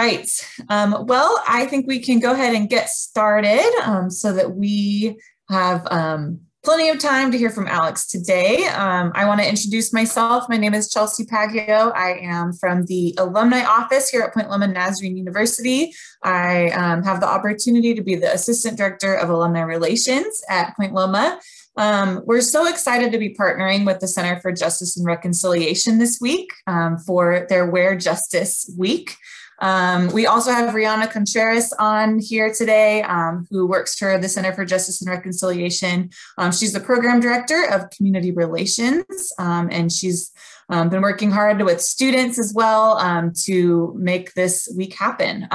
right. Um, well, I think we can go ahead and get started um, so that we have um, plenty of time to hear from Alex today. Um, I want to introduce myself. My name is Chelsea Paggio. I am from the alumni office here at Point Loma Nazarene University. I um, have the opportunity to be the assistant director of alumni relations at Point Loma. Um, we're so excited to be partnering with the Center for Justice and Reconciliation this week um, for their Wear Justice Week. Um, we also have Rihanna Contreras on here today, um, who works for the Center for Justice and Reconciliation. Um, she's the program director of community relations, um, and she's um, been working hard with students as well um, to make this week happen.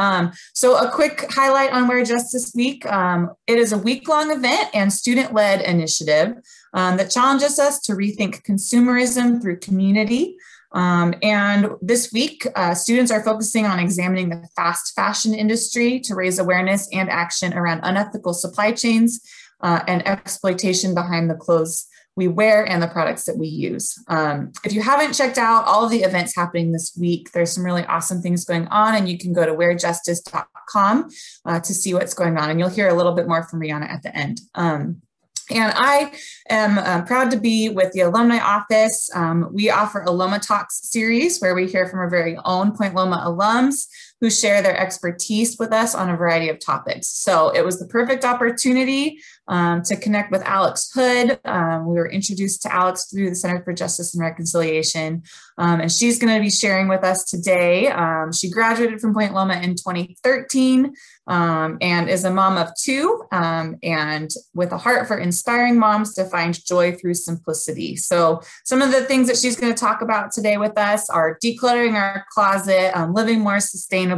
so a quick highlight on Wear Justice Week. it is a week-long event and student-led initiative that challenges us to rethink consumerism through community, um, and this week, uh, students are focusing on examining the fast fashion industry to raise awareness and action around unethical supply chains uh, and exploitation behind the clothes we wear and the products that we use. Um, if you haven't checked out all of the events happening this week, there's some really awesome things going on, and you can go to wearjustice.com uh, to see what's going on. And you'll hear a little bit more from Rihanna at the end. Um, and I am um, proud to be with the Alumni Office. Um, we offer a Loma Talks series where we hear from our very own Point Loma alums who share their expertise with us on a variety of topics. So it was the perfect opportunity um, to connect with Alex Hood. Um, we were introduced to Alex through the Center for Justice and Reconciliation, um, and she's going to be sharing with us today. Um, she graduated from Point Loma in 2013 um, and is a mom of two um, and with a heart for inspiring moms to find joy through simplicity. So, some of the things that she's going to talk about today with us are decluttering our closet, living more sustainably,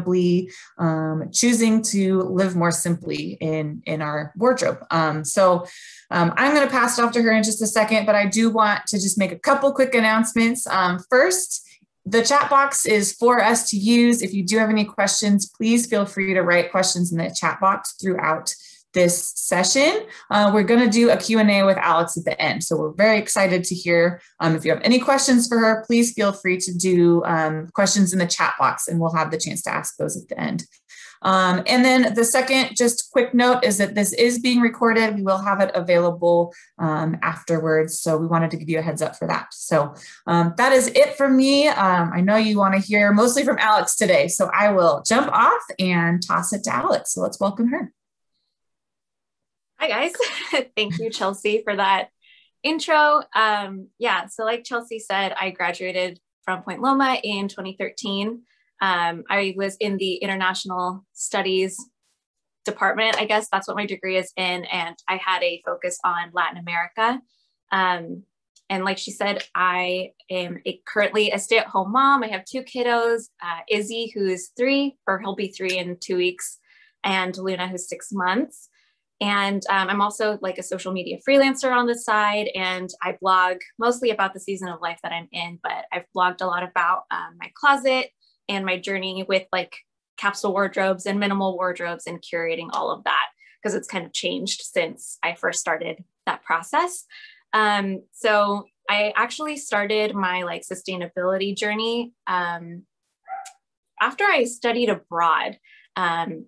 choosing to live more simply in, in our wardrobe. Um, um, so um, I'm going to pass it off to her in just a second, but I do want to just make a couple quick announcements. Um, first, the chat box is for us to use. If you do have any questions, please feel free to write questions in the chat box throughout this session. Uh, we're going to do a Q&A with Alex at the end. So we're very excited to hear. Um, if you have any questions for her, please feel free to do um, questions in the chat box and we'll have the chance to ask those at the end. Um, and then the second, just quick note is that this is being recorded. We will have it available um, afterwards. So we wanted to give you a heads up for that. So um, that is it for me. Um, I know you want to hear mostly from Alex today. So I will jump off and toss it to Alex. So let's welcome her. Hi guys. Thank you, Chelsea, for that intro. Um, yeah, so like Chelsea said, I graduated from Point Loma in 2013. Um, I was in the international studies department, I guess that's what my degree is in. And I had a focus on Latin America. Um, and like she said, I am a, currently a stay at home mom. I have two kiddos uh, Izzy, who's three, or he'll be three in two weeks, and Luna, who's six months. And um, I'm also like a social media freelancer on the side, and I blog mostly about the season of life that I'm in, but I've blogged a lot about um, my closet, and my journey with like capsule wardrobes and minimal wardrobes and curating all of that because it's kind of changed since I first started that process. Um, so I actually started my like sustainability journey um, after I studied abroad. Um,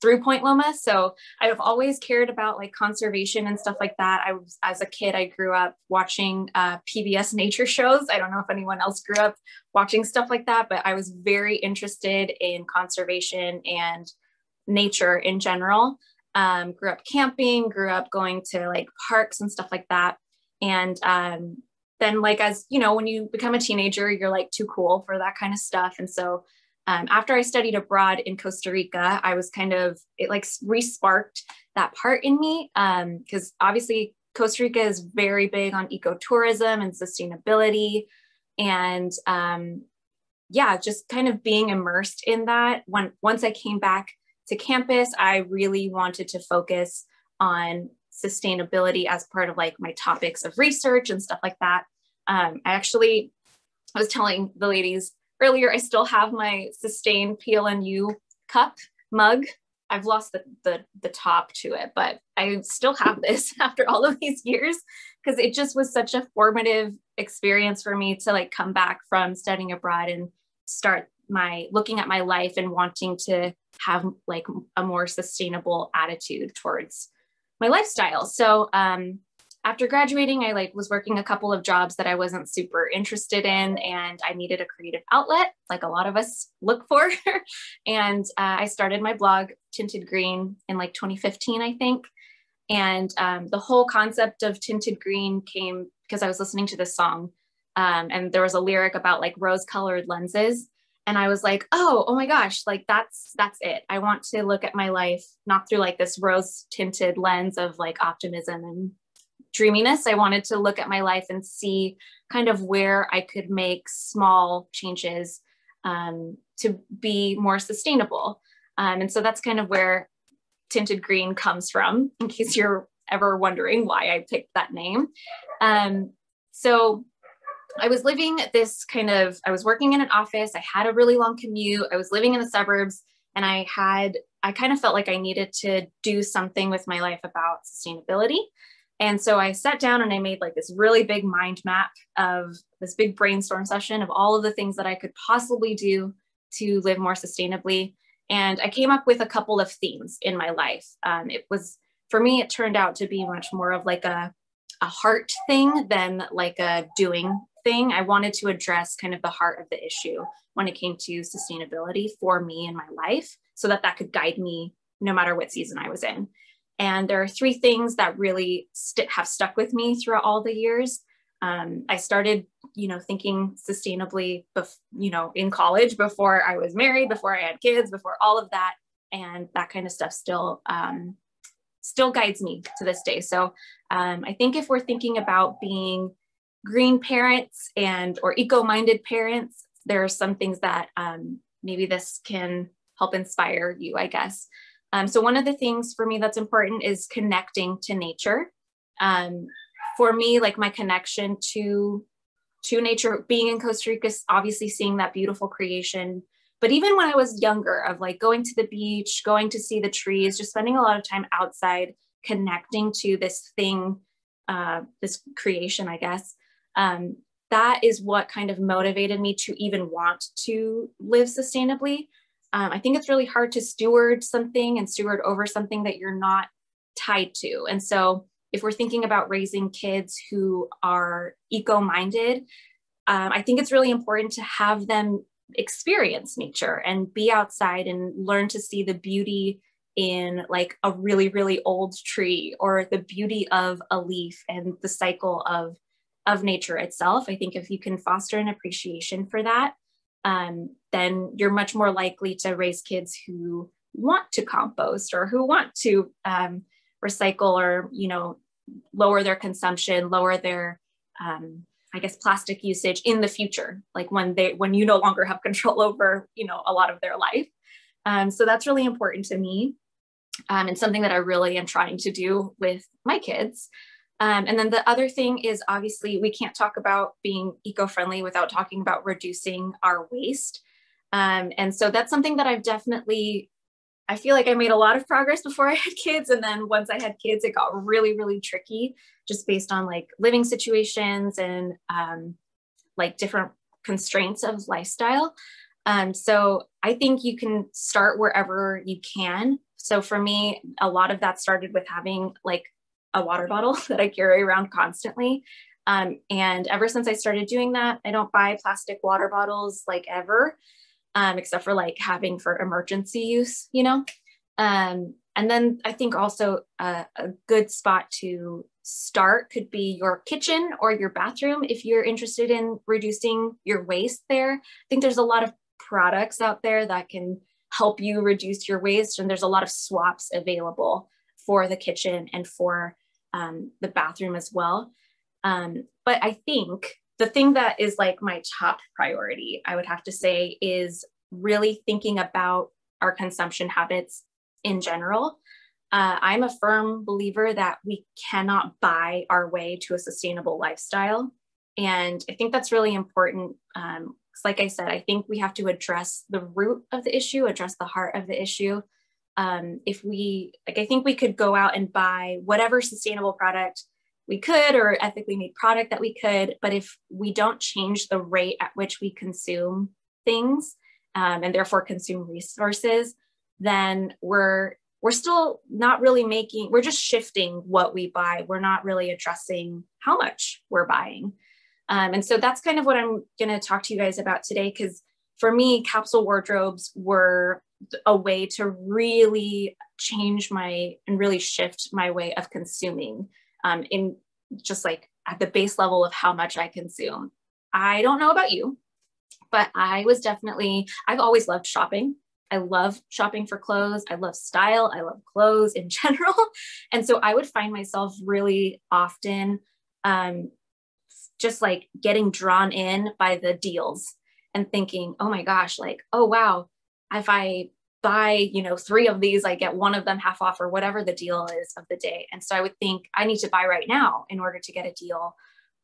through Point Loma. So I've always cared about like conservation and stuff like that. I was, as a kid, I grew up watching uh, PBS nature shows. I don't know if anyone else grew up watching stuff like that, but I was very interested in conservation and nature in general. Um, grew up camping, grew up going to like parks and stuff like that. And um, then like as you know, when you become a teenager, you're like too cool for that kind of stuff. And so um, after I studied abroad in Costa Rica, I was kind of, it like re-sparked that part in me. Because um, obviously Costa Rica is very big on ecotourism and sustainability. And um, yeah, just kind of being immersed in that. When, once I came back to campus, I really wanted to focus on sustainability as part of like my topics of research and stuff like that. Um, I actually, I was telling the ladies earlier, I still have my Sustain PLNU cup mug. I've lost the, the, the top to it, but I still have this after all of these years because it just was such a formative experience for me to like come back from studying abroad and start my looking at my life and wanting to have like a more sustainable attitude towards my lifestyle. So um, after graduating, I like was working a couple of jobs that I wasn't super interested in, and I needed a creative outlet, like a lot of us look for. and uh, I started my blog, Tinted Green, in like 2015, I think. And um, the whole concept of Tinted Green came because I was listening to this song, um, and there was a lyric about like rose-colored lenses, and I was like, oh, oh my gosh, like that's that's it. I want to look at my life not through like this rose-tinted lens of like optimism and dreaminess. I wanted to look at my life and see kind of where I could make small changes um, to be more sustainable. Um, and so that's kind of where tinted green comes from, in case you're ever wondering why I picked that name. Um, so I was living this kind of, I was working in an office, I had a really long commute, I was living in the suburbs, and I had, I kind of felt like I needed to do something with my life about sustainability. And so I sat down and I made like this really big mind map of this big brainstorm session of all of the things that I could possibly do to live more sustainably. And I came up with a couple of themes in my life. Um, it was, for me, it turned out to be much more of like a, a heart thing than like a doing thing. I wanted to address kind of the heart of the issue when it came to sustainability for me in my life so that that could guide me no matter what season I was in. And there are three things that really st- have stuck with me throughout all the years. Um, I started, you know, thinking sustainably, you know, in college before I was married, before I had kids, before all of that, and that kind of stuff still um, still guides me to this day. So um, I think if we're thinking about being green parents and or eco-minded parents, there are some things that um, maybe this can help inspire you, I guess. Um, so one of the things for me that's important is connecting to nature. Um, for me, like my connection to to nature, being in Costa Rica, obviously seeing that beautiful creation. But even when I was younger, of like going to the beach, going to see the trees, just spending a lot of time outside, connecting to this thing, uh, this creation, I guess. Um, that is what kind of motivated me to even want to live sustainably um, I think it's really hard to steward something and steward over something that you're not tied to. And so, if we're thinking about raising kids who are eco minded, um, I think it's really important to have them experience nature and be outside and learn to see the beauty in like a really, really old tree or the beauty of a leaf and the cycle of of nature itself. I think if you can foster an appreciation for that, um, then you're much more likely to raise kids who want to compost or who want to um, recycle or you know lower their consumption lower their um, i guess plastic usage in the future like when they when you no longer have control over you know a lot of their life. Um, so that's really important to me um, and something that i really am trying to do with my kids um, and then the other thing is obviously we can't talk about being eco-friendly without talking about reducing our waste. Um, and so that's something that I've definitely, I feel like I made a lot of progress before I had kids. And then once I had kids, it got really, really tricky just based on like living situations and um, like different constraints of lifestyle. Um, so I think you can start wherever you can. So for me, a lot of that started with having like a water bottle that I carry around constantly. Um, and ever since I started doing that, I don't buy plastic water bottles like ever, um, except for like having for emergency use, you know? Um, and then I think also a, a good spot to start could be your kitchen or your bathroom if you're interested in reducing your waste there. I think there's a lot of products out there that can help you reduce your waste, and there's a lot of swaps available for the kitchen and for um, the bathroom as well. Um, but I think the thing that is like my top priority, I would have to say, is really thinking about our consumption habits in general. Uh, I'm a firm believer that we cannot buy our way to a sustainable lifestyle. And I think that's really important. Um, like I said, I think we have to address the root of the issue, address the heart of the issue, um, if we like i think we could go out and buy whatever sustainable product we could or ethically made product that we could but if we don't change the rate at which we consume things um, and therefore consume resources, then we're we're still not really making we're just shifting what we buy. We're not really addressing how much we're buying. Um, and so that's kind of what i'm going to talk to you guys about today because for me capsule wardrobes were a way to really change my and really shift my way of consuming um, in just like at the base level of how much i consume i don't know about you but i was definitely i've always loved shopping I love shopping for clothes. I love style. I love clothes in general. And so I would find myself really often um, just like getting drawn in by the deals and thinking, oh my gosh, like, oh wow, if I buy, you know, three of these, I get one of them half off or whatever the deal is of the day. And so I would think I need to buy right now in order to get a deal.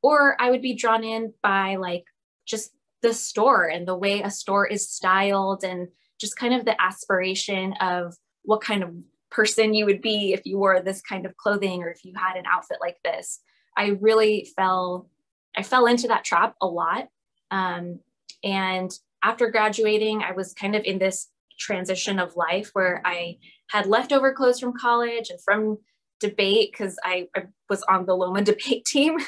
Or I would be drawn in by like just the store and the way a store is styled and just kind of the aspiration of what kind of person you would be if you wore this kind of clothing or if you had an outfit like this. I really fell, I fell into that trap a lot. Um, and after graduating, I was kind of in this transition of life where I had leftover clothes from college and from debate because I, I, was on the Loma debate team.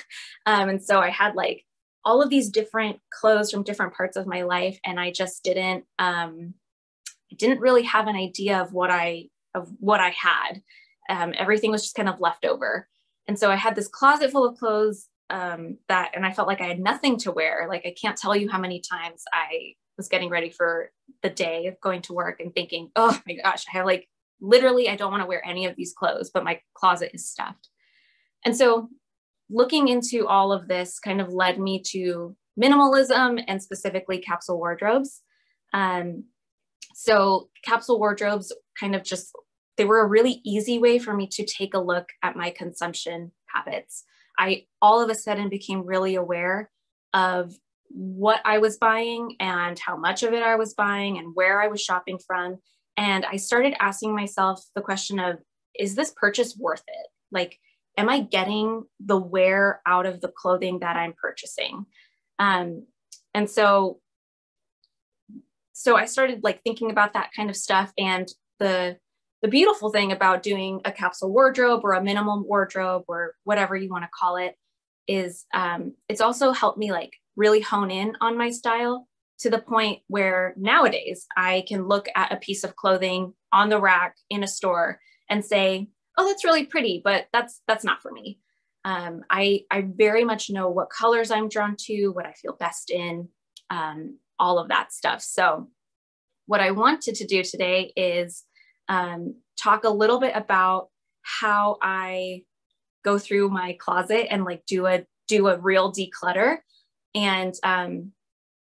Um, and so I had like all of these different clothes from different parts of my life. And I just didn't, um, didn't really have an idea of what I of what I had. Um, everything was just kind of left over. And so I had this closet full of clothes um, that, and I felt like I had nothing to wear. Like I can't tell you how many times I was getting ready for the day of going to work and thinking, oh my gosh, I have like literally, I don't want to wear any of these clothes, but my closet is stuffed. And so looking into all of this kind of led me to minimalism and specifically capsule wardrobes. Um, so capsule wardrobes kind of just, they were a really easy way for me to take a look at my consumption habits. I all of a sudden became really aware of what I was buying and how much of it I was buying and where I was shopping from. And I started asking myself the question of, is this purchase worth it? Like, am I getting the wear out of the clothing that I'm purchasing? Um, and so so I started like thinking about that kind of stuff and the the beautiful thing about doing a capsule wardrobe or a minimum wardrobe or whatever you want to call it is um, it's also helped me like really hone in on my style to the point where nowadays I can look at a piece of clothing on the rack in a store and say, "Oh, that's really pretty," but that's that's not for me. Um, I I very much know what colors I'm drawn to, what I feel best in, um, all of that stuff. So, what I wanted to do today is um, talk a little bit about how I go through my closet and like do a do a real declutter. And um,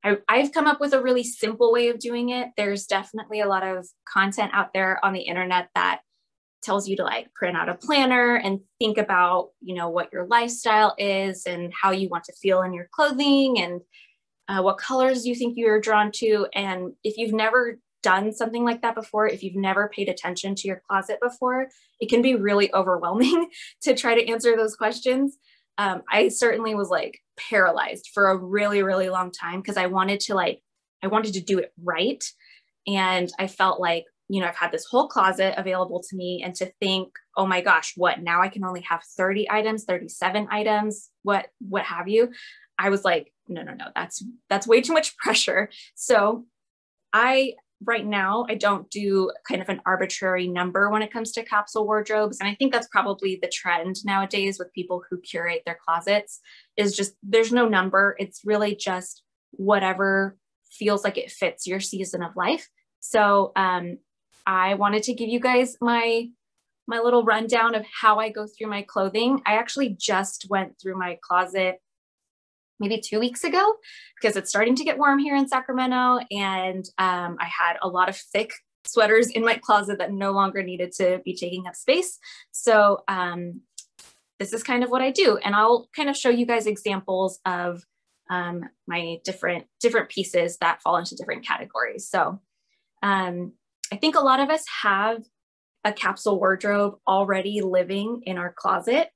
I, I've come up with a really simple way of doing it. There's definitely a lot of content out there on the internet that tells you to like print out a planner and think about you know what your lifestyle is and how you want to feel in your clothing and uh, what colors you think you're drawn to. And if you've never done something like that before, if you've never paid attention to your closet before, it can be really overwhelming to try to answer those questions. Um, I certainly was like paralyzed for a really, really long time because I wanted to like, I wanted to do it right. And I felt like, you know, I've had this whole closet available to me and to think, oh my gosh, what now I can only have 30 items, 37 items, what, what have you. I was like, no, no, no, that's that's way too much pressure. So I right now I don't do kind of an arbitrary number when it comes to capsule wardrobes. And I think that's probably the trend nowadays with people who curate their closets is just there's no number. It's really just whatever feels like it fits your season of life. So um, I wanted to give you guys my my little rundown of how I go through my clothing. I actually just went through my closet maybe two weeks ago because it's starting to get warm here in Sacramento. And um, I had a lot of thick sweaters in my closet that no longer needed to be taking up space. So um, this is kind of what I do. And I'll kind of show you guys examples of um, my different, different pieces that fall into different categories. So um, I think a lot of us have a capsule wardrobe already living in our closet.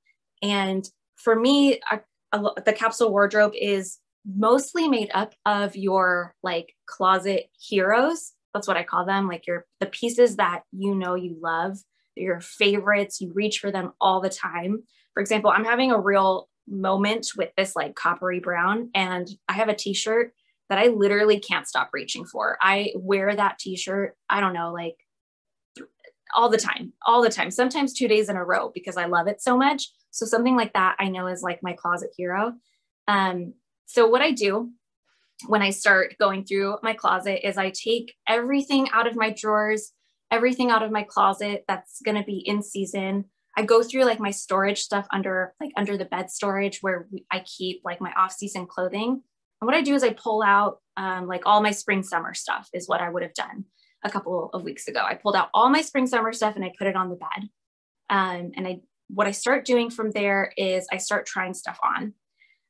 And for me, a, the capsule wardrobe is mostly made up of your like closet heroes. That's what I call them, like your the pieces that you know you love, your favorites, you reach for them all the time. For example, I'm having a real moment with this like coppery brown and I have a t-shirt that I literally can't stop reaching for. I wear that t-shirt, I don't know, like all the time, all the time, sometimes two days in a row because I love it so much. So something like that I know is like my closet hero. Um, so what I do when I start going through my closet is I take everything out of my drawers, everything out of my closet that's going to be in season. I go through like my storage stuff under like under the bed storage where I keep like my off season clothing. And what I do is I pull out um, like all my spring summer stuff is what I would have done a couple of weeks ago. I pulled out all my spring summer stuff and I put it on the bed. Um, and I what I start doing from there is I start trying stuff on.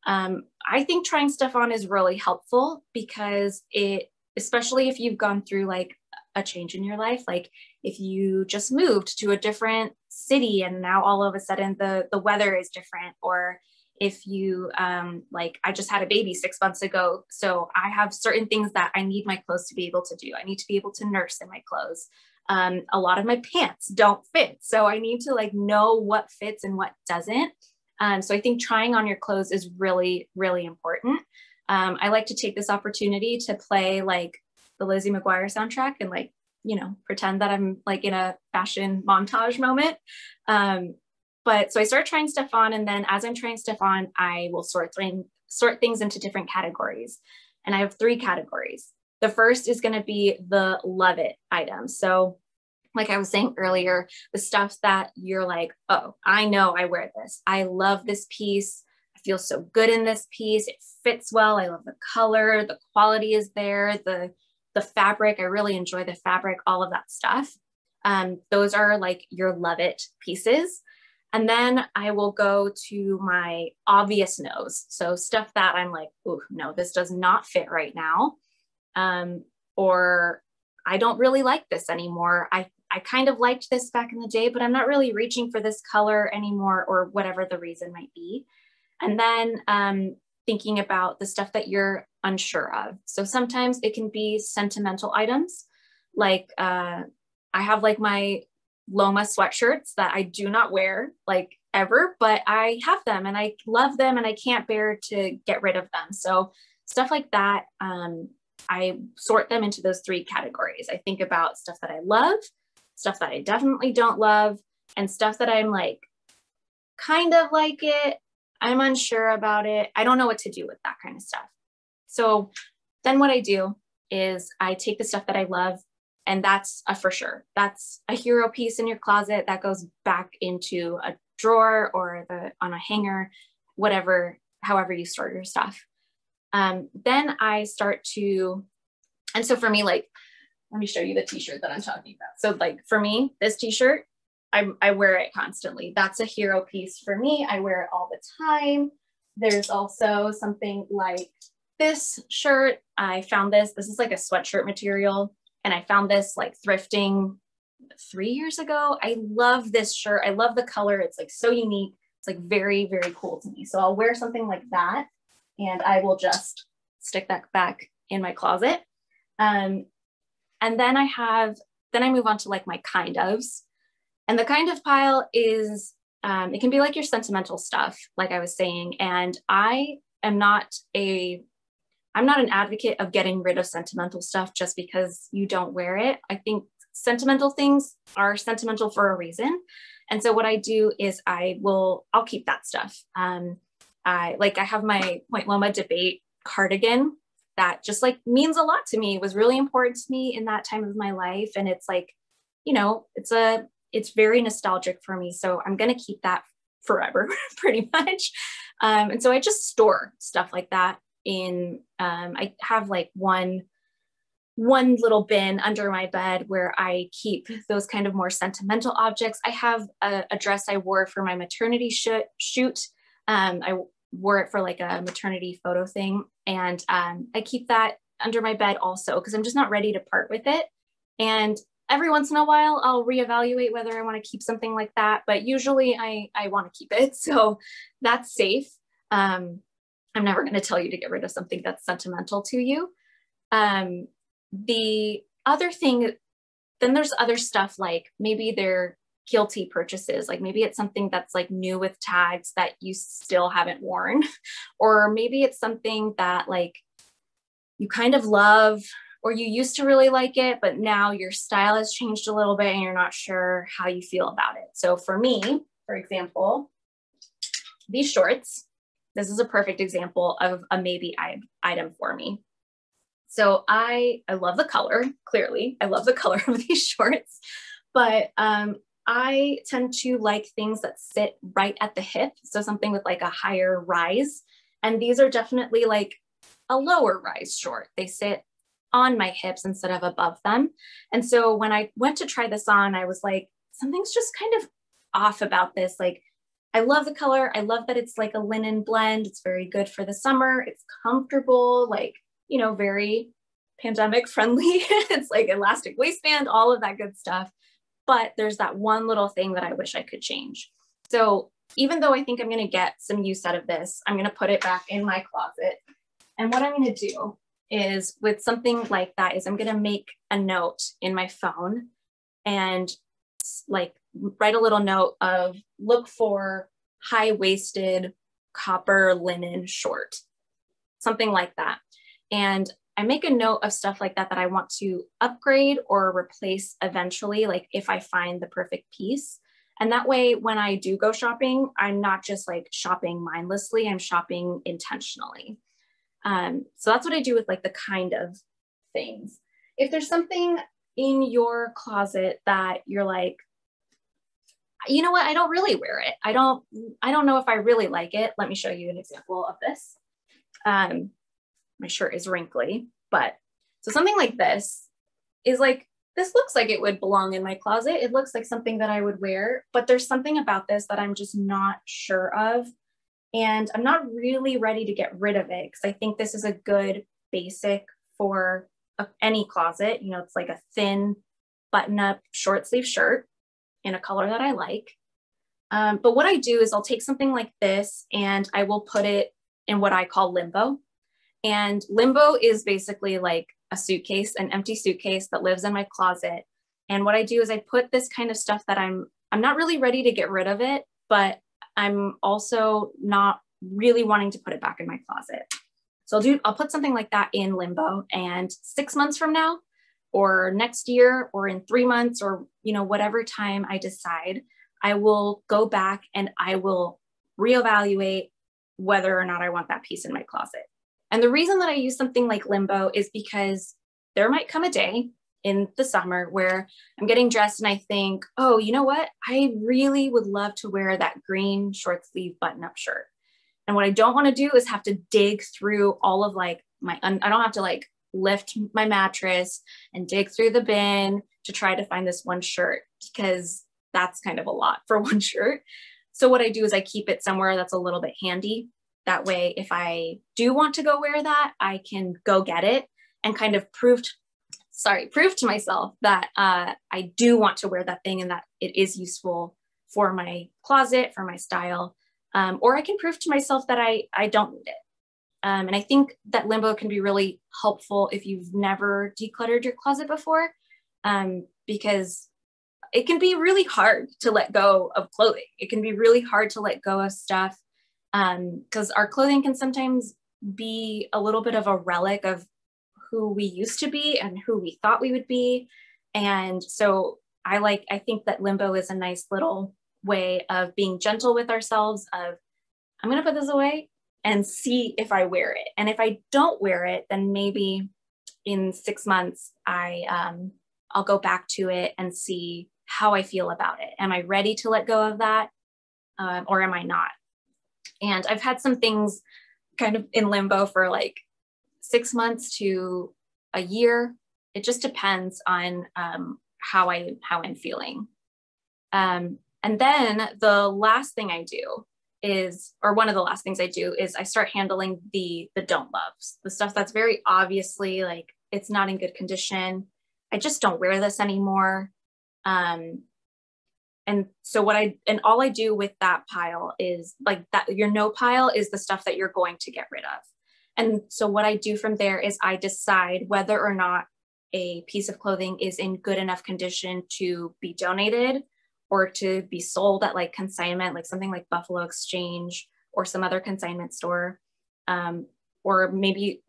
Um, I think trying stuff on is really helpful because it, especially if you've gone through like a change in your life, like if you just moved to a different city and now all of a sudden the the weather is different, or if you um, like I just had a baby six months ago, so I have certain things that I need my clothes to be able to do. I need to be able to nurse in my clothes. Um, a lot of my pants don't fit, so I need to like know what fits and what doesn't um, so I think trying on your clothes is really, really important. Um, I like to take this opportunity to play like the Lizzie McGuire soundtrack and like, you know, pretend that I'm like in a fashion montage moment. Um, but so I start trying stuff on, and then as I'm trying stuff on, I will sort thing, sort things into different categories. And I have three categories. The first is going to be the love it items. So like I was saying earlier, the stuff that you're like, oh, I know I wear this. I love this piece. I feel so good in this piece. It fits well. I love the color. The quality is there. The the fabric. I really enjoy the fabric. All of that stuff. Um, those are like your love it pieces. And then I will go to my obvious no's. So stuff that I'm like, oh no, this does not fit right now. Um, or I don't really like this anymore. I I kind of liked this back in the day, but I'm not really reaching for this color anymore, or whatever the reason might be. And then um, thinking about the stuff that you're unsure of. So sometimes it can be sentimental items, like uh, I have like my Loma sweatshirts that I do not wear like ever, but I have them and I love them and I can't bear to get rid of them. So stuff like that, um, I sort them into those three categories. I think about stuff that I love, stuff that I definitely don't love, and stuff that I'm like, kind of like it. I'm unsure about it. I don't know what to do with that kind of stuff. So then what I do is I take the stuff that I love, and that's a for sure. That's a hero piece in your closet that goes back into a drawer or the on a hanger, whatever, however you store your stuff. Um, then I start to, and so for me, like let me show you the t-shirt that I'm talking about. So like for me, this t-shirt, I, I wear it constantly. That's a hero piece for me. I wear it all the time. There's also something like this shirt. I found this, this is like a sweatshirt material. And I found this like thrifting three years ago. I love this shirt. I love the color. It's like so unique. It's like very, very cool to me. So I'll wear something like that and I will just stick that back in my closet. Um, and then I have, then I move on to like my kind ofs. And the kind of pile is, um, it can be like your sentimental stuff, like I was saying. And I am not a, I'm not an advocate of getting rid of sentimental stuff just because you don't wear it. I think sentimental things are sentimental for a reason. And so what I do is I will, I'll keep that stuff. Um, I like, I have my Point Loma debate cardigan that just like means a lot to me. Was really important to me in that time of my life. And it's like, you know, it's a, it's very nostalgic for me. So I'm to keep that forever pretty much. Um, and so I just store stuff like that in, um, I have like one, one little bin under my bed where I keep those kind of more sentimental objects. I have a, a dress I wore for my maternity shoot. shoot. Um, I wore it for like a maternity photo thing. And um, I keep that under my bed also because I'm just not ready to part with it. And every once in a while, I'll reevaluate whether I want to keep something like that. But usually I, I want to keep it. So that's safe. Um, I'm never going to tell you to get rid of something that's sentimental to you. Um, the other thing, then there's other stuff like maybe they're guilty purchases, like maybe it's something that's like new with tags that you still haven't worn, or maybe it's something that like you kind of love or you used to really like it, but now your style has changed a little bit and you're not sure how you feel about it. So for me, for example, these shorts, this is a perfect example of a maybe item for me. So I, I love the color, clearly. I love the color of these shorts, but um, I tend to like things that sit right at the hip. So something with like a higher rise. And these are definitely like a lower rise short. They sit on my hips instead of above them. And so when I went to try this on, I was like, something's just kind of off about this. Like, I love the color. I love that it's like a linen blend. It's very good for the summer. It's comfortable, like, you know, very pandemic friendly. it's like elastic waistband, all of that good stuff. But there's that one little thing that I wish I could change. So even though I think I'm going to get some use out of this, I'm going to put it back in my closet. And what I'm going to do is with something like that is I'm going to make a note in my phone and like write a little note of look for high waisted copper linen short, something like that. And I make a note of stuff like that that I want to upgrade or replace eventually, like if I find the perfect piece. And that way, when I do go shopping, I'm not just like shopping mindlessly, I'm shopping intentionally. Um, so that's what I do with like the kind of things. If there's something in your closet that you're like, you know what, I don't really wear it. I don't, I don't know if I really like it. Let me show you an example of this. Um, my shirt is wrinkly, but so something like this is like, this looks like it would belong in my closet. It looks like something that I would wear, but there's something about this that I'm just not sure of and I'm not really ready to get rid of it because I think this is a good basic for a, any closet. You know, it's like a thin button up short sleeve shirt in a color that I like. Um, but what I do is I'll take something like this and I will put it in what I call limbo. And limbo is basically like a suitcase, an empty suitcase that lives in my closet. And what I do is I put this kind of stuff that I'm I'm not really ready to get rid of it, but I'm also not really wanting to put it back in my closet. So I'll do, I'll put something like that in limbo and six months from now or next year or in three months or, you know, whatever time I decide, I will go back and I will reevaluate whether or not I want that piece in my closet. And the reason that I use something like limbo is because there might come a day in the summer where I'm getting dressed and I think, oh, you know what? I really would love to wear that green short sleeve button up shirt. And what I don't want to do is have to dig through all of like my, I don't have to like lift my mattress and dig through the bin to try to find this one shirt because that's kind of a lot for one shirt. So what I do is I keep it somewhere that's a little bit handy. That way, if I do want to go wear that, I can go get it and kind of prove sorry, prove to myself that uh, I do want to wear that thing and that it is useful for my closet, for my style. Um, or I can prove to myself that I, I don't need it. Um, and I think that limbo can be really helpful if you've never decluttered your closet before, um, because it can be really hard to let go of clothing. It can be really hard to let go of stuff because um, our clothing can sometimes be a little bit of a relic of who we used to be and who we thought we would be. And so I like, I think that limbo is a nice little way of being gentle with ourselves of, I'm going to put this away and see if I wear it. And if I don't wear it, then maybe in six months, I, um, I'll go back to it and see how I feel about it. Am I ready to let go of that? Um, or am I not? And I've had some things kind of in limbo for like six months to a year. It just depends on um, how I how I'm feeling. Um, and then the last thing I do is, or one of the last things I do is I start handling the the don't loves, the stuff that's very obviously like it's not in good condition. I just don't wear this anymore. Um, and so what I and all I do with that pile is like that your no pile is the stuff that you're going to get rid of. And so what I do from there is I decide whether or not a piece of clothing is in good enough condition to be donated or to be sold at like consignment, like something like Buffalo Exchange or some other consignment store. Um, or maybe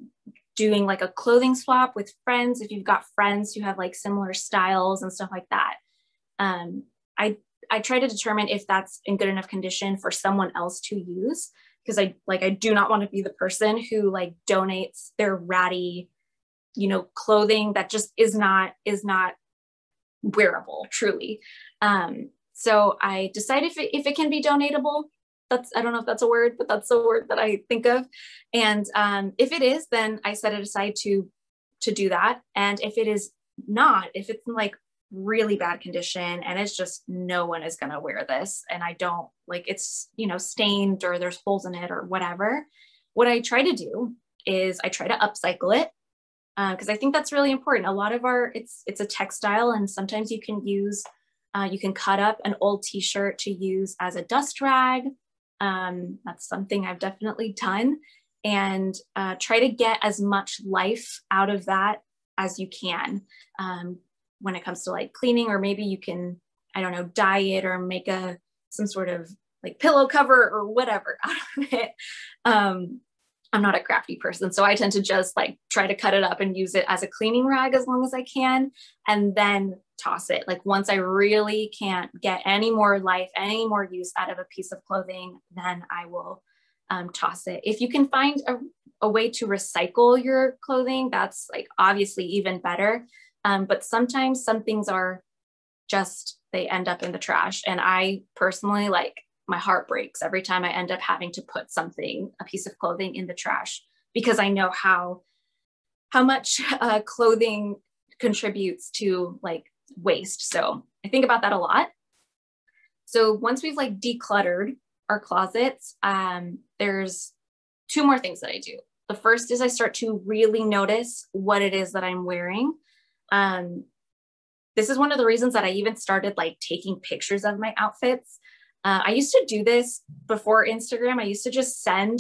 doing like a clothing swap with friends if you've got friends who have like similar styles and stuff like that. Um, I I try to determine if that's in good enough condition for someone else to use because I like I do not want to be the person who like donates their ratty, you know, clothing that just is not is not wearable truly. Um, so I decide if it, if it can be donatable. That's I don't know if that's a word, but that's a word that I think of. And um, if it is, then I set it aside to to do that. And if it is not, if it's like really bad condition and it's just no one is going to wear this and i don't like it's you know stained or there's holes in it or whatever. What i try to do is i try to upcycle it because uh, i think that's really important. A lot of our it's it's a textile and sometimes you can use uh, you can cut up an old t-shirt to use as a dust rag. Um, that's something i've definitely done and uh, try to get as much life out of that as you can. Um, when it comes to like cleaning, or maybe you can, I don't know, dye it or make a some sort of like pillow cover or whatever out of it. Um, I'm not a crafty person, so I tend to just like try to cut it up and use it as a cleaning rag as long as I can, and then toss it. Like once I really can't get any more life, any more use out of a piece of clothing, then I will um, toss it. If you can find a, a way to recycle your clothing, that's like obviously even better. Um, but sometimes some things are just, they end up in the trash. And I personally like my heart breaks every time I end up having to put something, a piece of clothing in the trash because I know how, how much uh, clothing contributes to like waste. So I think about that a lot. So once we've like decluttered our closets, um, there's two more things that I do. The first is I start to really notice what it is that I'm wearing. Um, this is one of the reasons that I even started like taking pictures of my outfits. Uh, I used to do this before Instagram. I used to just send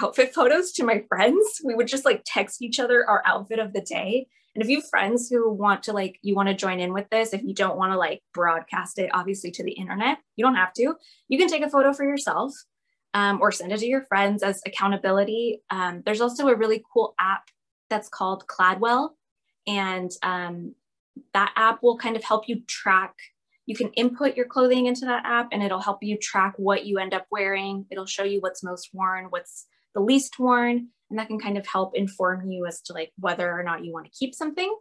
outfit photos to my friends. We would just like text each other our outfit of the day. And if you have friends who want to like, you want to join in with this, if you don't want to like broadcast it, obviously to the internet, you don't have to. You can take a photo for yourself um, or send it to your friends as accountability. Um, there's also a really cool app that's called Cladwell. And um, that app will kind of help you track. You can input your clothing into that app and it'll help you track what you end up wearing. It'll show you what's most worn, what's the least worn, and that can kind of help inform you as to like whether or not you want to keep something.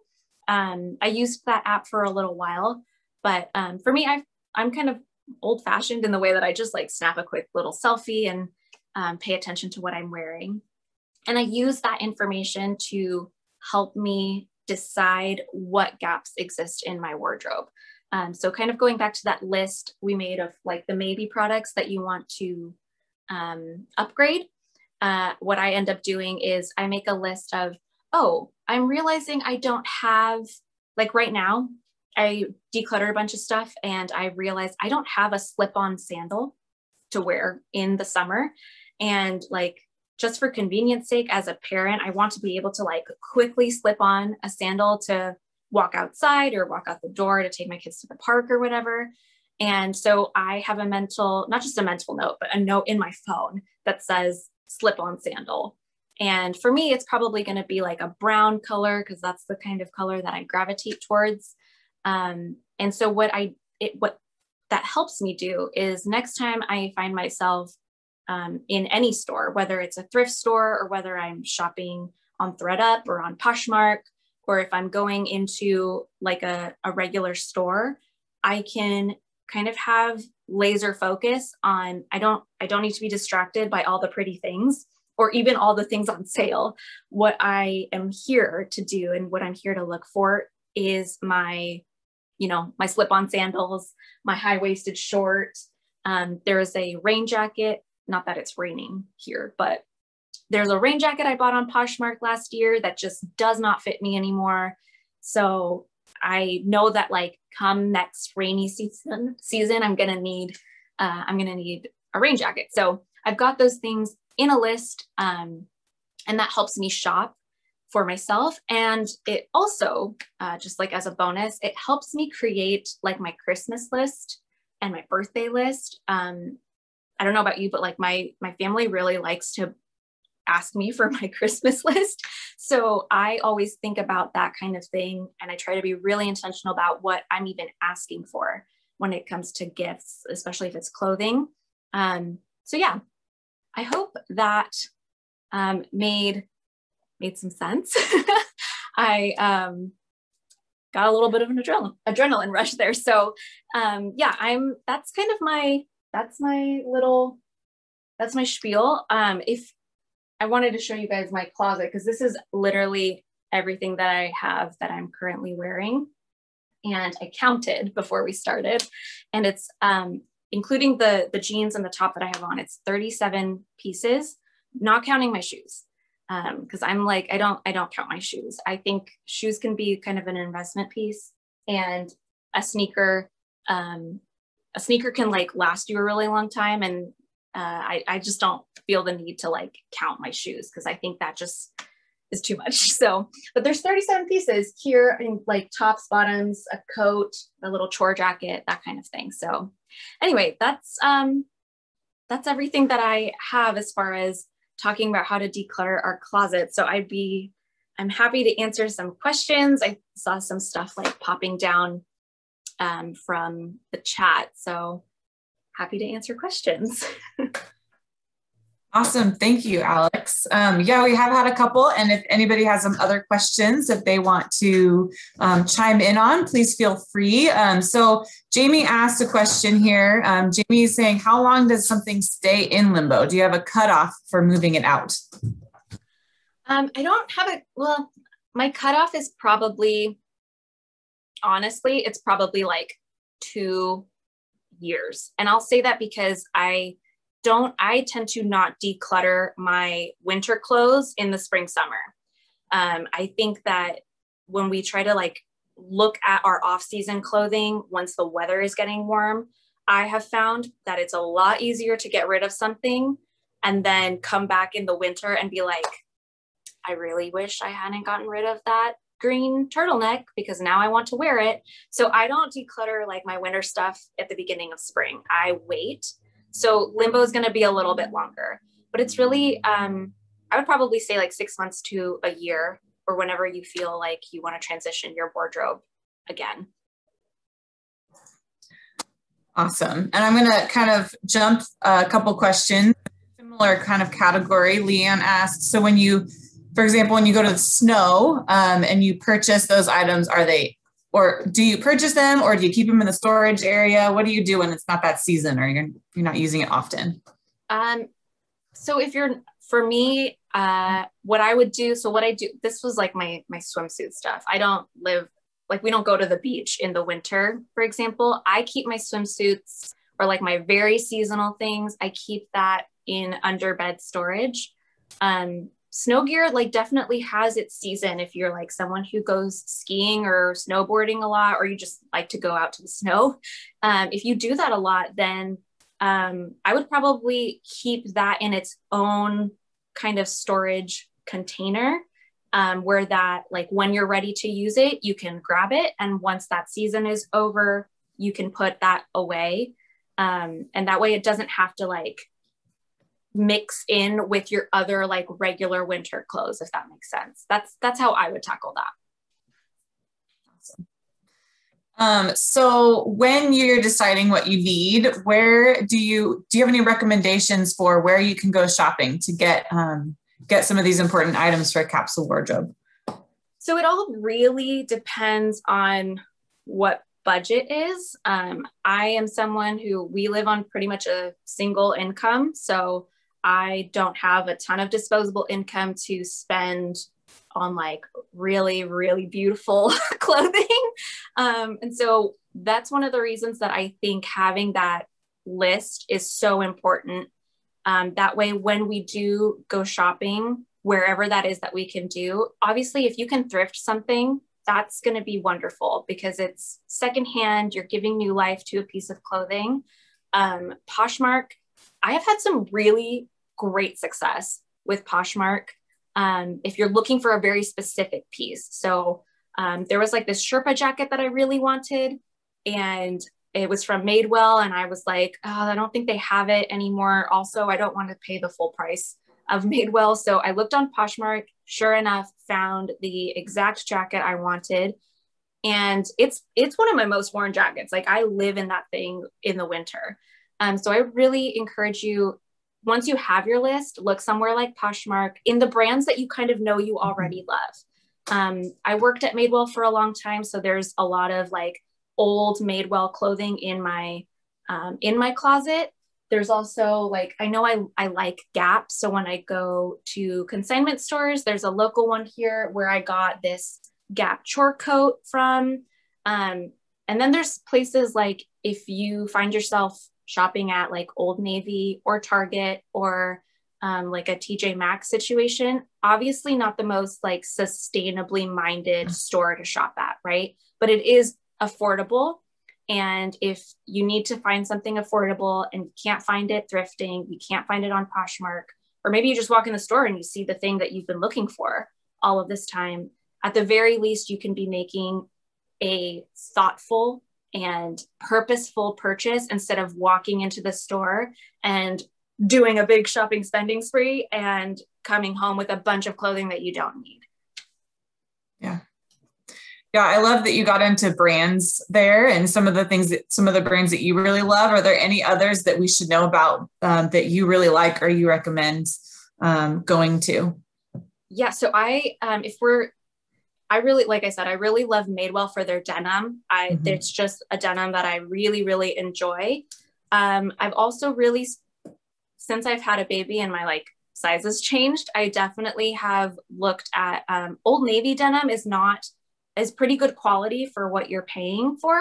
Um, I used that app for a little while, but um, for me, i I'm kind of old fashioned in the way that I just like snap a quick little selfie and um, pay attention to what I'm wearing. And I use that information to help me decide what gaps exist in my wardrobe. Um, so kind of going back to that list we made of like the maybe products that you want to um, upgrade, uh, what I end up doing is I make a list of, oh, I'm realizing I don't have, like right now, I declutter a bunch of stuff and I realized I don't have a slip on sandal to wear in the summer. And like just for convenience sake as a parent i want to be able to like quickly slip on a sandal to walk outside or walk out the door to take my kids to the park or whatever. And so i have a mental not just a mental note but a note in my phone that says slip on sandal. And for me it's probably going to be like a brown color because that's the kind of color that i gravitate towards. Um, and so what i it what that helps me do is next time i find myself um, in any store, whether it's a thrift store or whether I'm shopping on ThredUp or on Poshmark, or if I'm going into like a, a regular store, I can kind of have laser focus on I don't I don't need to be distracted by all the pretty things or even all the things on sale. What I am here to do and what I'm here to look for is my, you know, my slip-on sandals, my high-waisted short. Um, there is a rain jacket not that it's raining here, but there's a rain jacket I bought on Poshmark last year that just does not fit me anymore. So I know that like come next rainy season season, I'm gonna need uh, I'm gonna need a rain jacket. So I've got those things in a list, um, and that helps me shop for myself. And it also, uh, just like as a bonus, it helps me create like my Christmas list and my birthday list. Um, I don't know about you, but like my my family really likes to ask me for my Christmas list. So I always think about that kind of thing. And I try to be really intentional about what I'm even asking for when it comes to gifts, especially if it's clothing. Um, so yeah, I hope that um, made made some sense. I um, got a little bit of an adrenaline adrenaline rush there. So um, yeah, I'm that's kind of my that's my little that's my spiel. Um, if I wanted to show you guys my closet because this is literally everything that I have that I'm currently wearing. And I counted before we started, and it's um, including the the jeans and the top that I have on. It's 37 pieces, not counting my shoes because um, I'm like I don't I don't count my shoes. I think shoes can be kind of an investment piece, and a sneaker um, a sneaker can like last you a really long time, and uh, I I just don't feel the need to like count my shoes because I think that just is too much. So, but there's 37 pieces here in like tops, bottoms, a coat, a little chore jacket, that kind of thing. So, anyway, that's um that's everything that I have as far as talking about how to declutter our closet. So I'd be, I'm happy to answer some questions. I saw some stuff like popping down um, from the chat. So happy to answer questions. Awesome. Thank you, Alex. Um, yeah, we have had a couple. And if anybody has some other questions if they want to um, chime in on, please feel free. Um, so Jamie asked a question here. Um, Jamie is saying, how long does something stay in limbo? Do you have a cutoff for moving it out? Um, I don't have a, well, my cutoff is probably, honestly, it's probably like two years. And I'll say that because I, don't I tend to not declutter my winter clothes in the spring summer. Um, I think that when we try to like look at our off-season clothing once the weather is getting warm, I have found that it's a lot easier to get rid of something and then come back in the winter and be like, I really wish I hadn't gotten rid of that green turtleneck because now I want to wear it. So I don't declutter like my winter stuff at the beginning of spring. I wait so limbo is going to be a little bit longer, but it's really, um, I would probably say like six months to a year or whenever you feel like you want to transition your wardrobe again. Awesome. And I'm going to kind of jump a couple questions, similar kind of category. Leanne asked, so when you, for example, when you go to the snow um, and you purchase those items, are they or do you purchase them or do you keep them in the storage area? What do you do when it's not that season or you're, you're not using it often? Um so if you're for me uh what i would do so what i do this was like my my swimsuit stuff. I don't live like we don't go to the beach in the winter for example. I keep my swimsuits or like my very seasonal things i keep that in under bed storage. Um snow gear like definitely has its season if you're like someone who goes skiing or snowboarding a lot or you just like to go out to the snow. Um, if you do that a lot then um, i would probably keep that in its own kind of storage container um, where that like when you're ready to use it you can grab it. And once that season is over you can put that away. Um, and that way it doesn't have to like mix in with your other like regular winter clothes if that makes sense. That's that's how i would tackle that. Awesome. um, so when you're deciding what you need where do you do you have any recommendations for where you can go shopping to get um, get some of these important items for a capsule wardrobe? So it all really depends on what budget is. Um, i am someone who we live on pretty much a single income. So I don't have a ton of disposable income to spend on like really, really beautiful clothing. Um, and so that's one of the reasons that I think having that list is so important. Um, that way, when we do go shopping, wherever that is that we can do, obviously, if you can thrift something that's going to be wonderful because it's secondhand. You're giving new life to a piece of clothing. Um, Poshmark, I have had some really great success with Poshmark. Um, if you're looking for a very specific piece. So um, there was like this Sherpa jacket that I really wanted, and it was from Madewell. And I was like, oh, I don't think they have it anymore. Also, I don't want to pay the full price of Madewell. So I looked on Poshmark, sure enough, found the exact jacket I wanted. And it's it's one of my most worn jackets. Like I live in that thing in the winter. Um, so I really encourage you, once you have your list, look somewhere like Poshmark in the brands that you kind of know you already love. Um, I worked at Madewell for a long time, so there's a lot of like old Madewell clothing in my um, in my closet. There's also like I know I I like Gap, so when I go to consignment stores, there's a local one here where I got this Gap chore coat from. Um, and then there's places like if you find yourself shopping at like Old Navy or Target or um, like a TJ Maxx situation, obviously not the most like sustainably minded store to shop at, right? But it is affordable. And if you need to find something affordable and you can't find it thrifting, you can't find it on Poshmark, or maybe you just walk in the store and you see the thing that you've been looking for all of this time, at the very least, you can be making a thoughtful and purposeful purchase instead of walking into the store and doing a big shopping spending spree and coming home with a bunch of clothing that you don't need. Yeah. Yeah, I love that you got into brands there and some of the things that some of the brands that you really love. Are there any others that we should know about um, that you really like or you recommend um, going to? Yeah, so I, um, if we're, I really, like I said, I really love Madewell for their denim. I, mm-hmm. it's just a denim that I really, really enjoy. Um, I've also really since I've had a baby and my like sizes changed, I definitely have looked at um, Old Navy denim is not is pretty good quality for what you're paying for.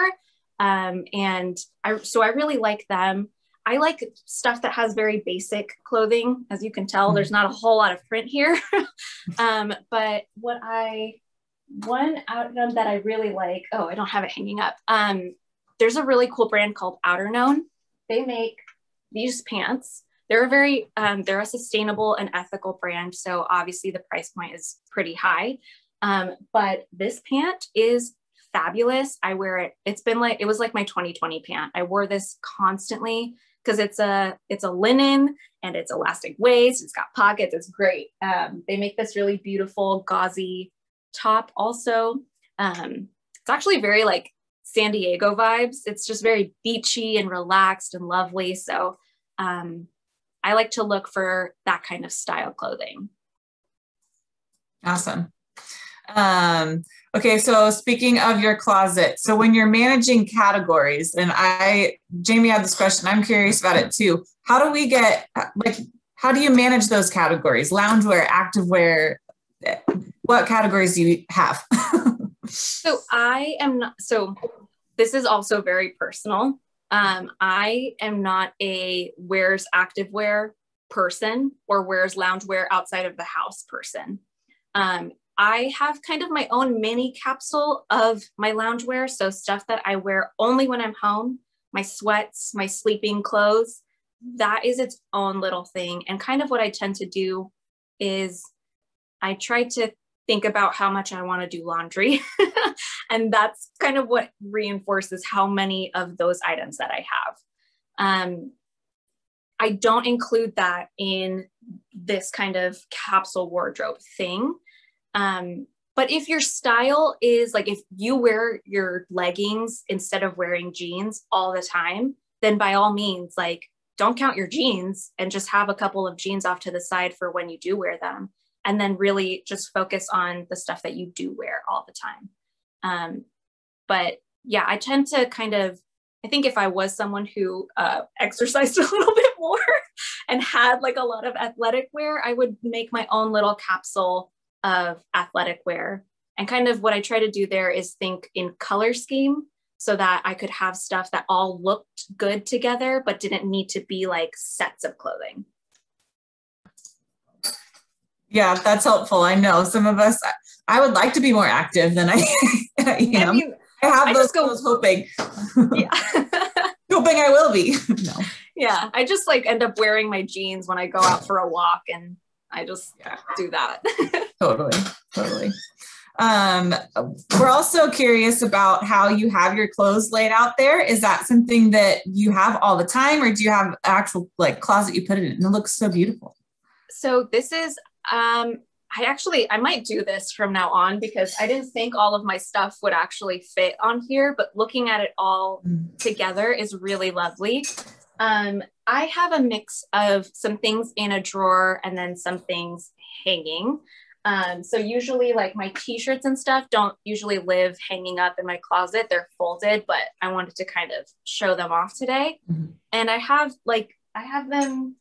Um, and I so I really like them. I like stuff that has very basic clothing. As you can tell, mm-hmm. there's not a whole lot of print here. um, but what I one item that I really like, oh, I don't have it hanging up. Um, there's a really cool brand called Outerknown. They make these pants. They're a very um, they're a sustainable and ethical brand so obviously the price point is pretty high. Um, but this pant is fabulous. I wear it it's been like it was like my 2020 pant. I wore this constantly because it's a it's a linen and it's elastic waist it's got pockets it's great. Um, they make this really beautiful gauzy top also um, it's actually very like san diego vibes it's just very beachy and relaxed and lovely so um, I like to look for that kind of style clothing. Awesome. Um, okay, so speaking of your closet, so when you're managing categories, and I, Jamie had this question, I'm curious about it too. How do we get, like, how do you manage those categories? Loungewear, activewear, what categories do you have? so I am not, so this is also very personal. Um, I am not a wears activewear person or wears loungewear outside of the house person. Um, I have kind of my own mini capsule of my loungewear. So stuff that I wear only when I'm home, my sweats, my sleeping clothes, that is its own little thing. And kind of what I tend to do is I try to think about how much I want to do laundry. and that's kind of what reinforces how many of those items that I have. Um, I don't include that in this kind of capsule wardrobe thing. Um, but if your style is like if you wear your leggings instead of wearing jeans all the time, then by all means, like don't count your jeans and just have a couple of jeans off to the side for when you do wear them and then really just focus on the stuff that you do wear all the time. Um, but yeah, I tend to kind of, I think if I was someone who uh, exercised a little bit more and had like a lot of athletic wear, I would make my own little capsule of athletic wear. And kind of what I try to do there is think in color scheme so that I could have stuff that all looked good together, but didn't need to be like sets of clothing. Yeah, that's helpful. I know some of us, I would like to be more active than I, you know, I, mean, I have I those, go, those hoping, yeah. hoping I will be. no. Yeah. I just like end up wearing my jeans when I go out for a walk and I just yeah. do that. totally. Totally. Um, we're also curious about how you have your clothes laid out there. Is that something that you have all the time, or do you have actual like closet you put it in? And it looks so beautiful. So this is um I actually I might do this from now on because I didn't think all of my stuff would actually fit on here, but looking at it all mm. together is really lovely. Um, I have a mix of some things in a drawer and then some things hanging. Um, so usually like my t-shirts and stuff don't usually live hanging up in my closet. They're folded, but I wanted to kind of show them off today. Mm-hmm. And I have like, I have them,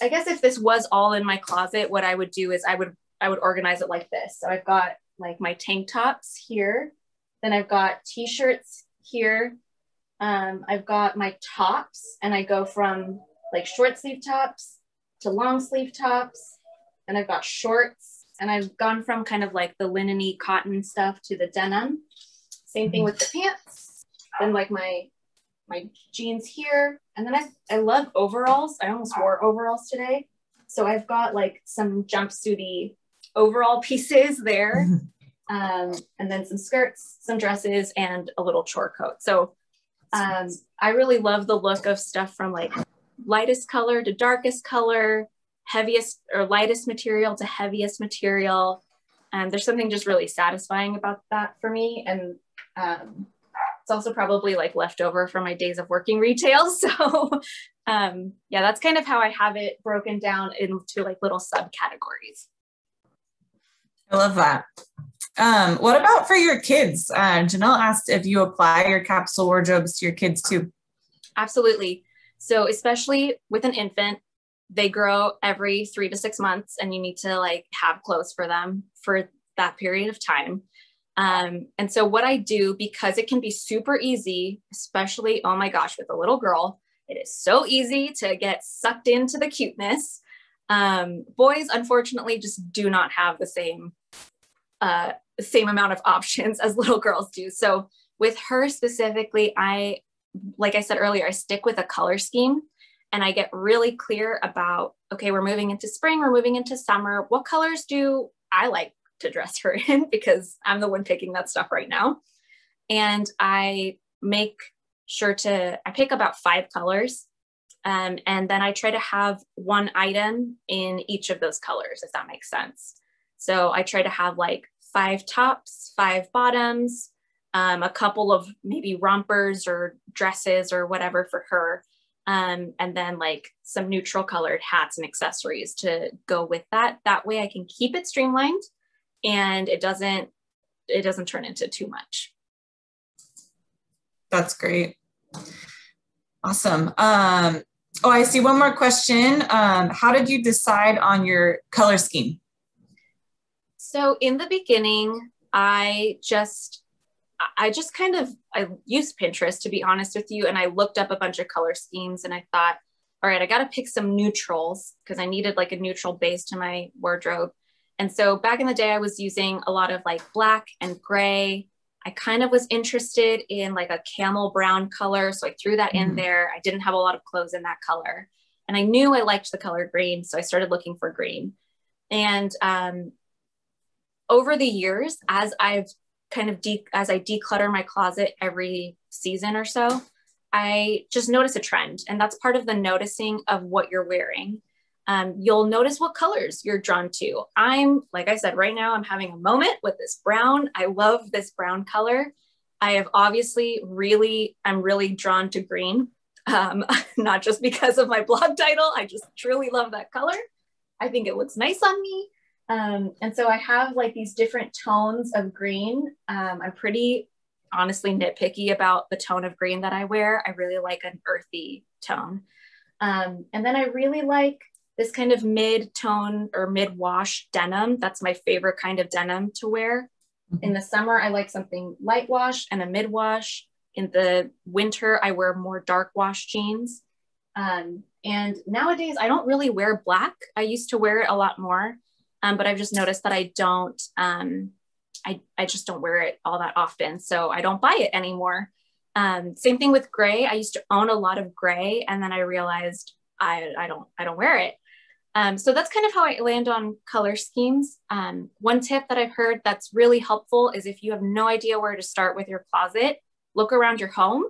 I guess if this was all in my closet, what I would do is I would, I would organize it like this. So I've got like my tank tops here. Then I've got t-shirts here. Um, I've got my tops and I go from like short sleeve tops to long sleeve tops. And I've got shorts and I've gone from kind of like the lineny cotton stuff to the denim. Same thing with the pants. Then like my my jeans here. And then I, I love overalls. I almost wore overalls today. So I've got like some jumpsuity overall pieces there. Um, and then some skirts, some dresses, and a little chore coat. So um, I really love the look of stuff from like lightest color to darkest color, heaviest or lightest material to heaviest material. And there's something just really satisfying about that for me. And um, it's also probably like leftover from my days of working retail. So um, yeah, that's kind of how I have it broken down into like little subcategories. I love that. Um, what about for your kids? Uh, Janelle asked if you apply your capsule wardrobes to your kids too. Absolutely. So especially with an infant, they grow every three to six months and you need to like have clothes for them for that period of time um, and so what i do because it can be super easy especially oh my gosh with a little girl it is so easy to get sucked into the cuteness. Um, boys unfortunately just do not have the same uh, same amount of options as little girls do. So with her specifically i like i said earlier i stick with a color scheme and I get really clear about, okay, we're moving into spring, we're moving into summer. What colors do I like to dress her in? Because I'm the one picking that stuff right now. And I make sure to, I pick about five colors. Um, and then I try to have one item in each of those colors, if that makes sense. So I try to have like five tops, five bottoms, um, a couple of maybe rompers or dresses or whatever for her um, and then like some neutral colored hats and accessories to go with that. That way I can keep it streamlined and it doesn't it doesn't turn into too much. That's great. Awesome. Um, oh, I see one more question. Um, how did you decide on your color scheme? So in the beginning, I just I just kind of I used Pinterest to be honest with you, and I looked up a bunch of color schemes, and I thought, all right, I got to pick some neutrals because I needed like a neutral base to my wardrobe. And so back in the day, I was using a lot of like black and gray. I kind of was interested in like a camel brown color, so I threw that mm-hmm. in there. I didn't have a lot of clothes in that color, and I knew I liked the color green, so I started looking for green. And um, over the years, as I've kind of de- as I declutter my closet every season or so, I just notice a trend. And that's part of the noticing of what you're wearing. Um, you'll notice what colors you're drawn to. I'm, like I said, right now I'm having a moment with this brown. I love this brown color. I have obviously really, I'm really drawn to green, um, not just because of my blog title. I just truly love that color. I think it looks nice on me. Um, and so I have like these different tones of green. Um, I'm pretty honestly nitpicky about the tone of green that I wear. I really like an earthy tone. Um, and then I really like this kind of mid tone or mid wash denim. That's my favorite kind of denim to wear. Mm-hmm. In the summer, I like something light wash and a mid wash. In the winter, I wear more dark wash jeans. Um, and nowadays, I don't really wear black. I used to wear it a lot more. Um, but I've just noticed that I don't, um, I, I just don't wear it all that often. So I don't buy it anymore. Um, same thing with gray. I used to own a lot of gray and then I realized I, I don't, I don't wear it. Um, so that's kind of how I land on color schemes. Um, one tip that I've heard that's really helpful is if you have no idea where to start with your closet, look around your home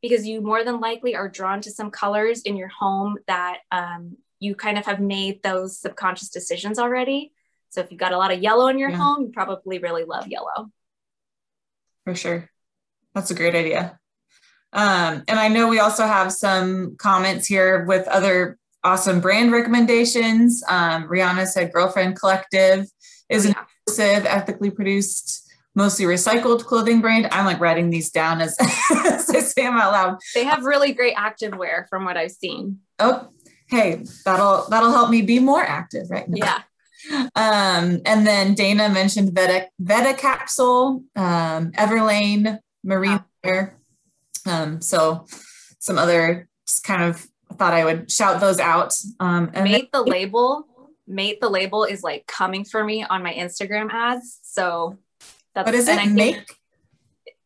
because you more than likely are drawn to some colors in your home that um, you kind of have made those subconscious decisions already. So if you've got a lot of yellow in your yeah. home, you probably really love yellow. For sure. That's a great idea. Um, and I know we also have some comments here with other awesome brand recommendations. Um, Rihanna said Girlfriend Collective is an exclusive, ethically produced, mostly recycled clothing brand. I'm like writing these down as, as I say them out loud. They have really great activewear from what I've seen. Oh, hey, that'll that'll help me be more active right now. Yeah. Um, and then Dana mentioned Vetta Vetta capsule, um, Everlane, Marine Wear. Um, so some other just kind of thought I would shout those out. Um, and Mate the label. Mate the label is like coming for me on my Instagram ads. So that's what is it? Make.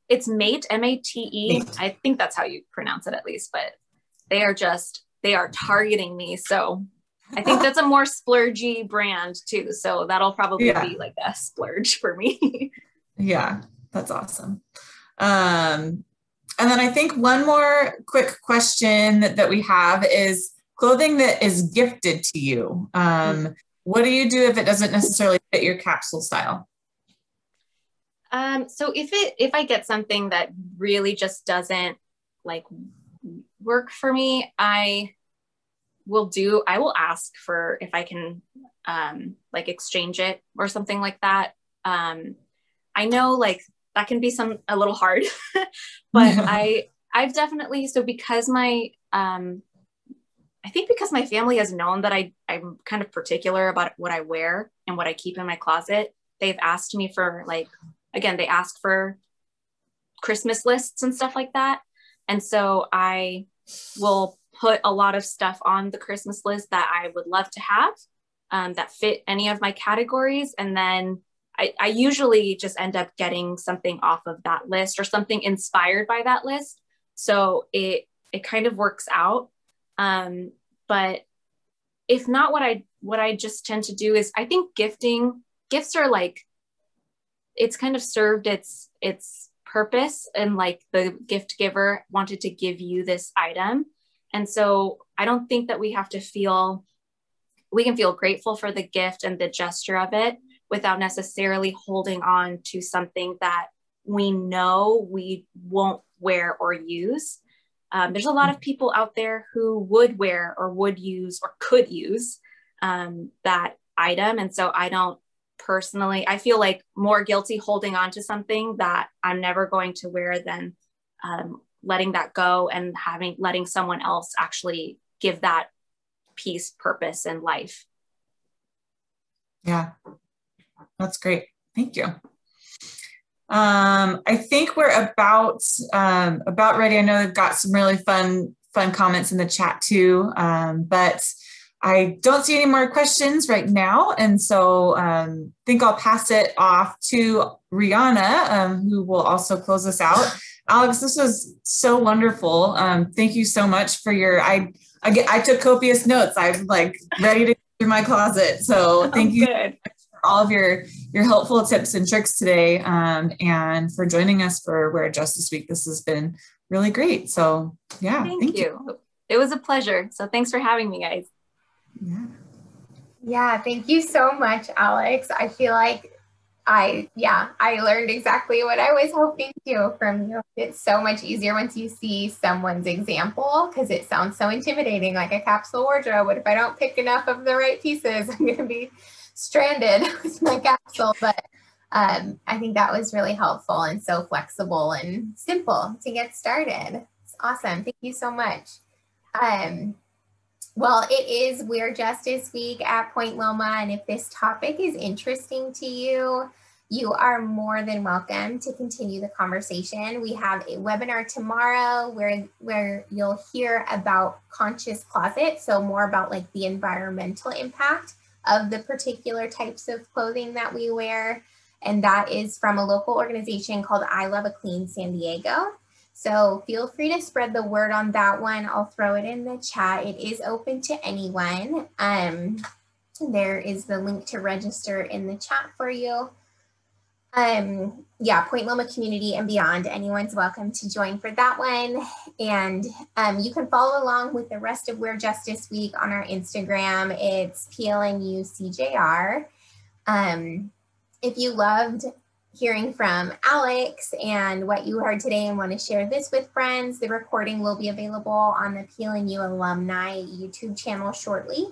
It's Mate M A T E. I think that's how you pronounce it at least. But they are just they are targeting me. So I think that's a more splurgy brand too. So that'll probably yeah. be like a splurge for me. yeah, that's awesome. Um, and then I think one more quick question that, that we have is clothing that is gifted to you. Um, what do you do if it doesn't necessarily fit your capsule style? Um, so if it if I get something that really just doesn't like work for me, I will do I will ask for if I can um, like exchange it or something like that. Um, I know like that can be some a little hard but i i've definitely so because my um i think because my family has known that i i'm kind of particular about what i wear and what i keep in my closet they've asked me for like again they ask for christmas lists and stuff like that. And so i will put a lot of stuff on the christmas list that i would love to have um, that fit any of my categories. And then I, usually just end up getting something off of that list or something inspired by that list. So it it kind of works out. Um, but if not what I what I just tend to do is I think gifting gifts are like it's kind of served its its purpose and like the gift giver wanted to give you this item. And so I don't think that we have to feel we can feel grateful for the gift and the gesture of it without necessarily holding on to something that we know we won't wear or use. Um, there's a lot of people out there who would wear or would use or could use um, that item. And so I don't personally, I feel like more guilty holding on to something that I'm never going to wear than um, letting that go and having letting someone else actually give that piece purpose and life. Yeah, that's great. Thank you. Um, I think we're about um, about ready. I know they've got some really fun fun comments in the chat too, um, but I don't see any more questions right now, and so um, I think I'll pass it off to Rihanna, um, who will also close us out. Alex, this was so wonderful. Um, thank you so much for your. I I, get, I took copious notes. I'm like ready to go through my closet. So thank oh, you. Good all of your your helpful tips and tricks today um, and for joining us for Wear Justice Week. This has been really great. So yeah, thank, thank you. you. It was a pleasure. So thanks for having me, guys. Yeah. Yeah, thank you so much, Alex. I feel like I, yeah, I learned exactly what I was hoping to from you. It's so much easier once you see someone's example because it sounds so intimidating, like a capsule wardrobe. But if I don't pick enough of the right pieces, I'm going to be stranded with my capsule, but um, I think that was really helpful and so flexible and simple to get started. It's awesome. Thank you so much. Um, well, it is Wear Justice Week at Point Loma, and if this topic is interesting to you, you are more than welcome to continue the conversation. We have a webinar tomorrow where, where you'll hear about conscious closet, so more about like the environmental impact of the particular types of clothing that we wear. And that is from a local organization called I Love a Clean San Diego. So feel free to spread the word on that one. I'll throw it in the chat. It is open to anyone. Um, there is the link to register in the chat for you. Um, yeah, Point Loma community and beyond. Anyone's welcome to join for that one. And um, you can follow along with the rest of Wear Justice Week on our Instagram. It's PLNUCJR. Um, if you loved hearing from Alex and what you heard today and want to share this with friends, the recording will be available on the PLNU alumni YouTube channel shortly.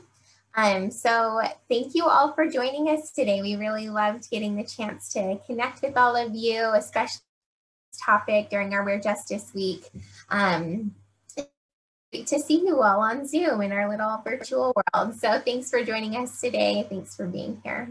Um, so thank you all for joining us today. We really loved getting the chance to connect with all of you, especially this topic during our Wear Justice Week. Um, to see you all on Zoom in our little virtual world. So thanks for joining us today. Thanks for being here.